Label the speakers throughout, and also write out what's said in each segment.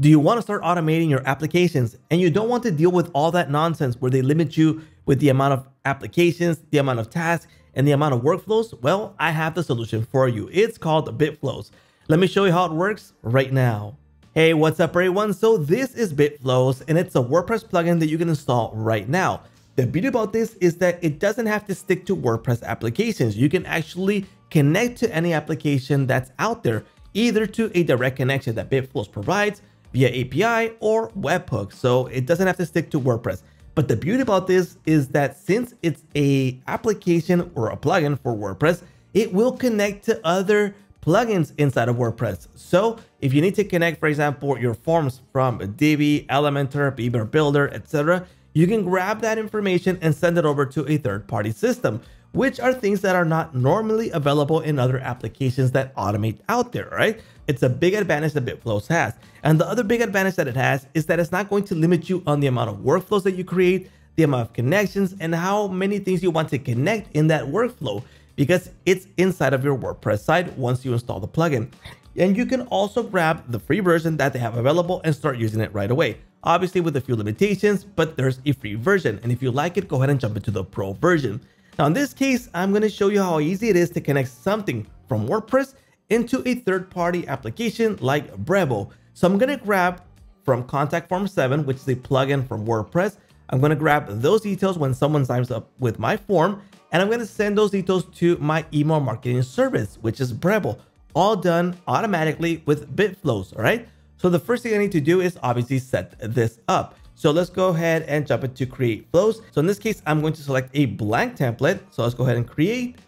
Speaker 1: Do you want to start automating your applications and you don't want to deal with all that nonsense where they limit you with the amount of applications, the amount of tasks, and the amount of workflows? Well, I have the solution for you. It's called BitFlows. Let me show you how it works right now. Hey, what's up everyone? So this is BitFlows and it's a WordPress plugin that you can install right now. The beauty about this is that it doesn't have to stick to WordPress applications. You can actually connect to any application that's out there, either to a direct connection that BitFlows provides via API or webhook. So it doesn't have to stick to WordPress. But the beauty about this is that since it's a application or a plugin for WordPress, it will connect to other plugins inside of WordPress. So if you need to connect, for example, your forms from Divi, Elementor, Beaver Builder, etc., you can grab that information and send it over to a third-party system, which are things that are not normally available in other applications that automate out there, right? It's a big advantage that BitFlows has. And the other big advantage that it has is that it's not going to limit you on the amount of workflows that you create, the amount of connections, and how many things you want to connect in that workflow because it's inside of your WordPress site once you install the plugin. And you can also grab the free version that they have available and start using it right away. Obviously with a few limitations, but there's a free version. And if you like it, go ahead and jump into the pro version. Now in this case, I'm going to show you how easy it is to connect something from WordPress into a third-party application like Brevo. So I'm going to grab from Contact Form 7, which is a plugin from WordPress. I'm going to grab those details when someone signs up with my form, and I'm going to send those details to my email marketing service, which is Brevo, all done automatically with BitFlows, all right? So the first thing I need to do is obviously set this up. So let's go ahead and jump into create flows. So in this case, I'm going to select a blank template. So let's go ahead and create.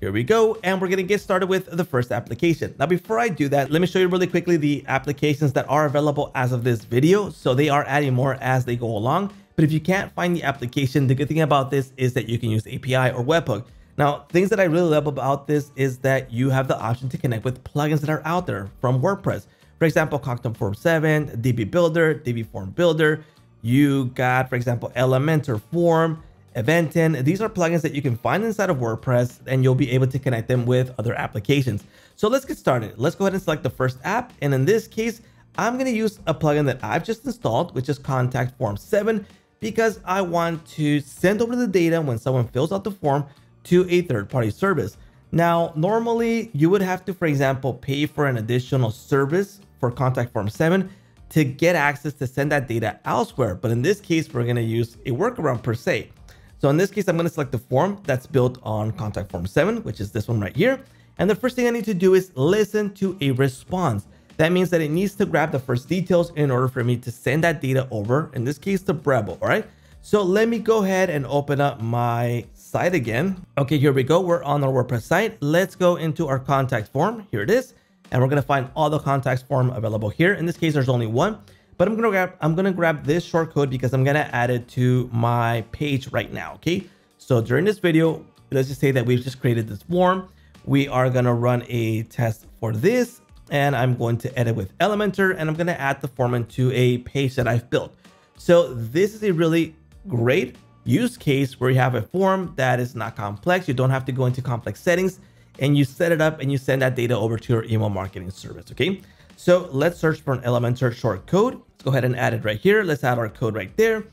Speaker 1: Here we go. And we're going to get started with the first application. Now, before I do that, let me show you really quickly the applications that are available as of this video. So they are adding more as they go along. But if you can't find the application, the good thing about this is that you can use API or webhook. Now, things that I really love about this is that you have the option to connect with plugins that are out there from WordPress. For example, Contact Form 7, Divi Builder, Divi Form Builder. You got, for example, Elementor Form, Eventin. These are plugins that you can find inside of WordPress and you'll be able to connect them with other applications. So let's get started. Let's go ahead and select the first app. And in this case, I'm going to use a plugin that I've just installed, which is Contact Form 7, because I want to send over the data when someone fills out the form to a third-party service. Now, normally you would have to, for example, pay for an additional service for Contact Form 7 to get access to send that data elsewhere. But in this case, we're going to use a workaround per se. So in this case, I'm going to select the form that's built on Contact Form 7, which is this one right here. And the first thing I need to do is listen to a response. That means that it needs to grab the first details in order for me to send that data over, in this case, to Brevo, all right? So let me go ahead and open up my site again. Okay, here we go. We're on our WordPress site. Let's go into our contact form. Here it is and we're going to find all the contacts form available here. In this case, there's only one, but I'm going to grab, I'm going to grab this short code because I'm going to add it to my page right now. Okay. So during this video, let's just say that we've just created this form. We are going to run a test for this and I'm going to edit with Elementor and I'm going to add the form into a page that I've built. So this is a really great use case where you have a form that is not complex. You don't have to go into complex settings and you set it up and you send that data over to your email marketing service. Okay. So let's search for an Elementor short code. Let's go ahead and add it right here. Let's add our code right there.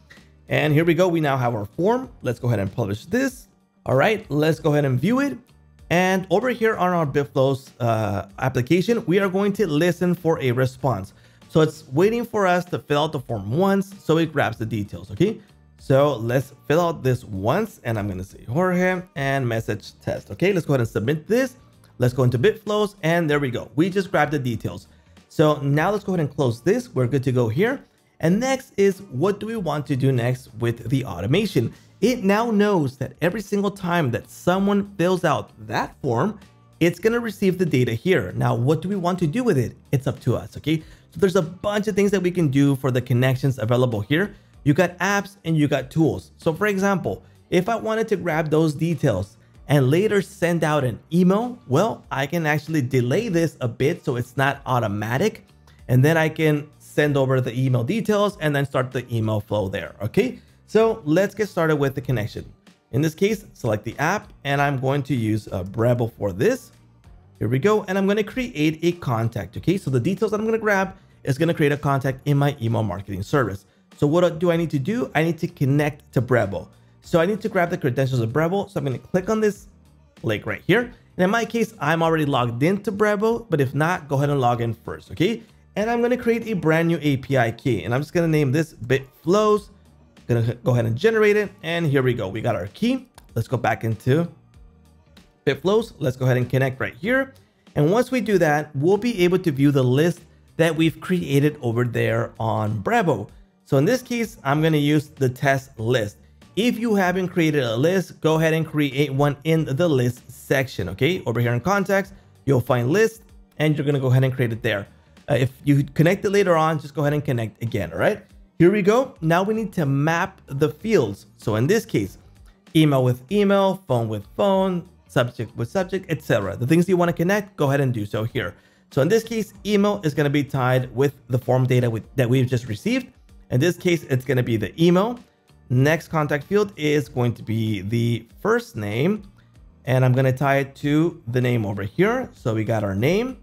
Speaker 1: And here we go. We now have our form. Let's go ahead and publish this. All right, let's go ahead and view it. And over here on our BitFlows uh, application, we are going to listen for a response. So it's waiting for us to fill out the form once so it grabs the details, okay? So let's fill out this once and I'm to say Jorge and message test. Okay, let's go ahead and submit this. Let's go into BitFlows and there we go. We just grabbed the details. So now let's go ahead and close this. We're good to go here. And next is what do we want to do next with the automation? It now knows that every single time that someone fills out that form, it's to receive the data here. Now, what do we want to do with it? It's up to us. Okay. So there's a bunch of things that we can do for the connections available here. You got apps and you got tools. So for example, if I wanted to grab those details and later send out an email, well, I can actually delay this a bit so it's not automatic. And then I can send over the email details and then start the email flow there. Okay, so let's get started with the connection. In this case, select the app and I'm going to use a Brevo for this. Here we go. And I'm going to create a contact. Okay, so the details that I'm going to grab is going to create a contact in my email marketing service. So what do I need to do? I need to connect to Brevo. So I need to grab the credentials of Brevo. So I'm going to click on this link right here. And in my case, I'm already logged into Brevo, but if not, go ahead and log in first, okay? And I'm going to create a brand new API key. And I'm just going to name this BitFlows. Going to go ahead and generate it. And here we go. We got our key. Let's go back into BitFlows. Let's go ahead and connect right here. And once we do that, we'll be able to view the list that we've created over there on Brevo. So in this case, I'm going to use the test list. If you haven't created a list, go ahead and create one in the list section. Okay, over here in contacts, you'll find list and you're going to go ahead and create it there. Uh, if you connect it later on, just go ahead and connect again. All right, here we go. Now we need to map the fields. So in this case, email with email, phone with phone, subject with subject, etc. The things you want to connect, go ahead and do so here. So in this case, email is going to be tied with the form data with, that we've just received. In this case, it's going to be the email. Next contact field is going to be the first name. And I'm going to tie it to the name over here. So we got our name.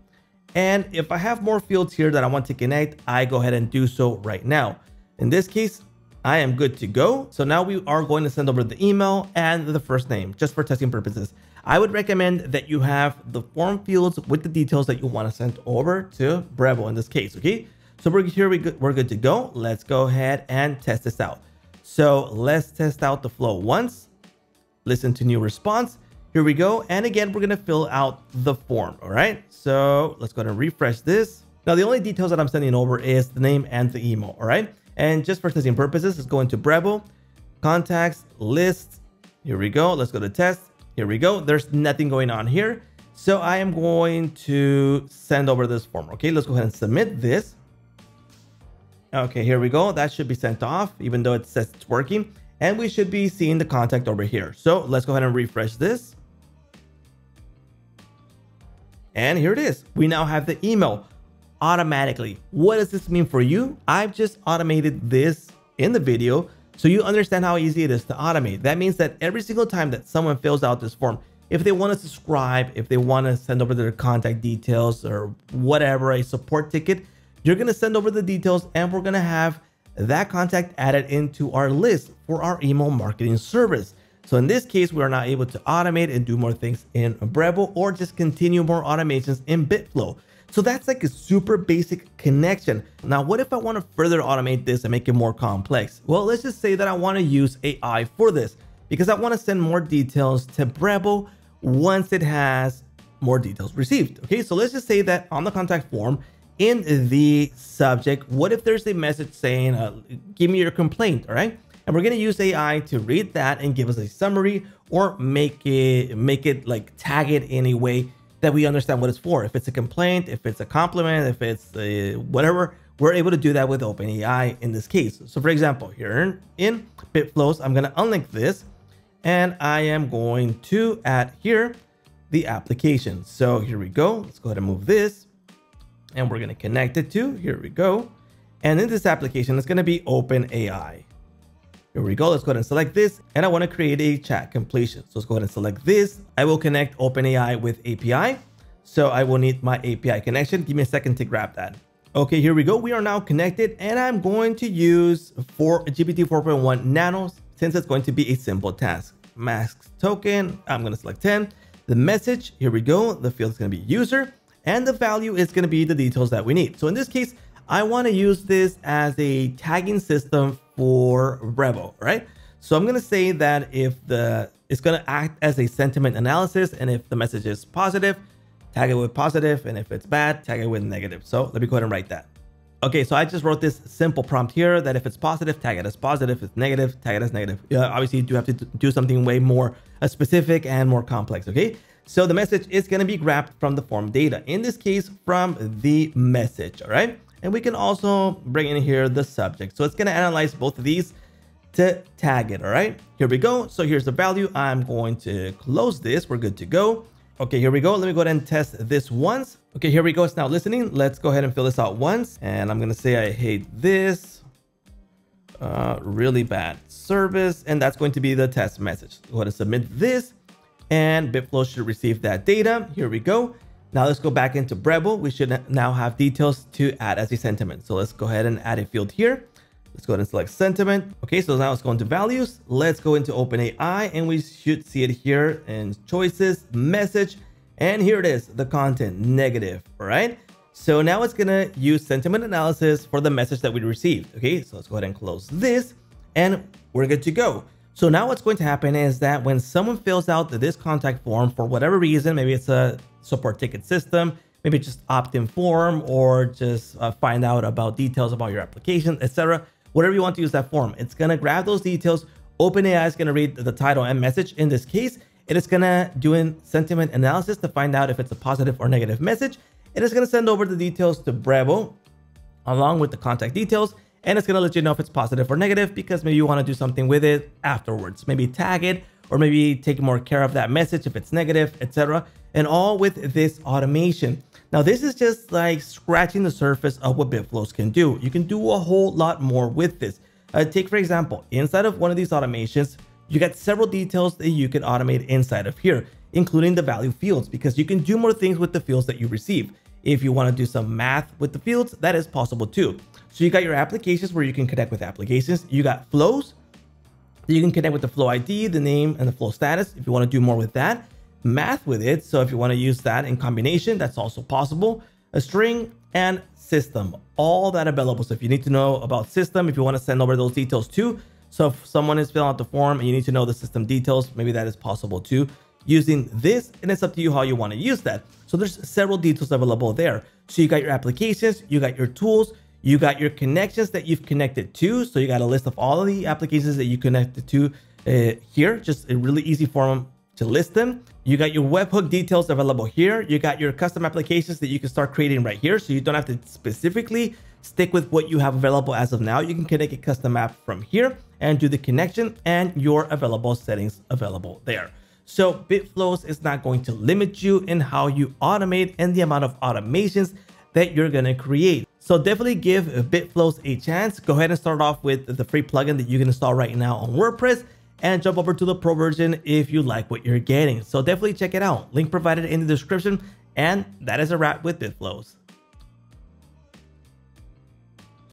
Speaker 1: And if I have more fields here that I want to connect, I go ahead and do so right now. In this case, I am good to go. So now we are going to send over the email and the first name just for testing purposes. I would recommend that you have the form fields with the details that you want to send over to Brevo in this case, okay? So we're here, we we're good to go. Let's go ahead and test this out. So let's test out the flow once, listen to new response. Here we go. And again, we're going to fill out the form. All right. So let's go ahead and refresh this. Now, the only details that I'm sending over is the name and the email. All right. And just for testing purposes, let's go into Brevo, contacts, lists. Here we go. Let's go to test. Here we go. There's nothing going on here. So I am going to send over this form. Okay, let's go ahead and submit this. Okay, here we go. That should be sent off, even though it says it's working. And we should be seeing the contact over here. So let's go ahead and refresh this. And here it is. We now have the email automatically. What does this mean for you? I've just automated this in the video so you understand how easy it is to automate. That means that every single time that someone fills out this form, if they want to subscribe, if they want to send over their contact details or whatever, a support ticket, you're going to send over the details and we're going to have that contact added into our list for our email marketing service. So in this case, we are not able to automate and do more things in Brevo or just continue more automations in BitFlow. So that's like a super basic connection. Now, what if I want to further automate this and make it more complex? Well, let's just say that I want to use AI for this because I want to send more details to Brevo once it has more details received. Okay, so let's just say that on the contact form in the subject, what if there's a message saying, uh, give me your complaint, all right? And we're to use AI to read that and give us a summary or make it, make it like tag it in a way that we understand what it's for. If it's a complaint, if it's a compliment, if it's a whatever, we're able to do that with OpenAI in this case. So for example, here in BitFlows, I'm to unlink this and I am going to add here the application. So here we go. Let's go ahead and move this and we're going to connect it to, here we go. And in this application, it's going to be OpenAI. Here we go. Let's go ahead and select this. And I want to create a chat completion. So let's go ahead and select this. I will connect OpenAI with API. So I will need my API connection. Give me a second to grab that. Okay, here we go. We are now connected and I'm going to use for GPT 4.1 nanos since it's going to be a simple task. Mask token, I'm going to select 10. The message, here we go. The field is going to be user and the value is going to be the details that we need. So in this case, I want to use this as a tagging system for Brevo, right? So I'm going to say that if the it's going to act as a sentiment analysis and if the message is positive, tag it with positive and if it's bad, tag it with negative. So let me go ahead and write that. Okay, so I just wrote this simple prompt here that if it's positive, tag it as positive. If it's negative, tag it as negative. Yeah, obviously, you do have to do something way more uh, specific and more complex, okay? So the message is going to be grabbed from the form data, in this case, from the message, all right? And we can also bring in here the subject. So it's going to analyze both of these to tag it. All right, here we go. So here's the value. I'm going to close this. We're good to go. Okay, here we go. Let me go ahead and test this once. Okay, here we go. It's now listening. Let's go ahead and fill this out once. And I'm going to say I hate this. Uh, really bad service. And that's going to be the test message. Go ahead and submit this. And BitFlow should receive that data. Here we go. Now let's go back into Brevo. We should now have details to add as a sentiment. So let's go ahead and add a field here. Let's go ahead and select sentiment. Okay, so now let's go into values. Let's go into OpenAI and we should see it here in choices, message, and here it is, the content, negative, all right? So now it's gonna use sentiment analysis for the message that we received. Okay, so let's go ahead and close this and we're good to go. So now what's going to happen is that when someone fills out this contact form for whatever reason, maybe it's a support ticket system, maybe just opt-in form or just uh, find out about details about your application, etc. Whatever you want to use that form, it's gonna grab those details. OpenAI is gonna read the title and message in this case. It is gonna do a sentiment analysis to find out if it's a positive or negative message. And It is gonna send over the details to Brevo along with the contact details and it's gonna let you know if it's positive or negative because maybe you wanna do something with it afterwards. Maybe tag it or maybe take more care of that message if it's negative, etc. And all with this automation. Now, this is just like scratching the surface of what Bitflows can do. You can do a whole lot more with this. Uh, take, for example, inside of one of these automations, you got several details that you can automate inside of here, including the value fields, because you can do more things with the fields that you receive. If you want to do some math with the fields, that is possible too. So you got your applications where you can connect with applications. You got flows. You can connect with the flow ID, the name, and the flow status if you want to do more with that. Math with it. So if you want to use that in combination, that's also possible. A string and system, all that available. So if you need to know about system, if you want to send over those details too. So if someone is filling out the form and you need to know the system details, maybe that is possible too using this and it's up to you how you want to use that. So there's several details available there. So you got your applications, you got your tools, you got your connections that you've connected to. So you got a list of all of the applications that you connected to uh, here, just a really easy form to list them. You got your webhook details available here. You got your custom applications that you can start creating right here. So you don't have to specifically stick with what you have available as of now. You can connect a custom app from here and do the connection and your available settings available there. So Bitflows is not going to limit you in how you automate and the amount of automations that you're going to create. So definitely give Bitflows a chance. Go ahead and start off with the free plugin that you can install right now on WordPress and jump over to the pro version if you like what you're getting. So definitely check it out. Link provided in the description. And that is a wrap with Bitflows.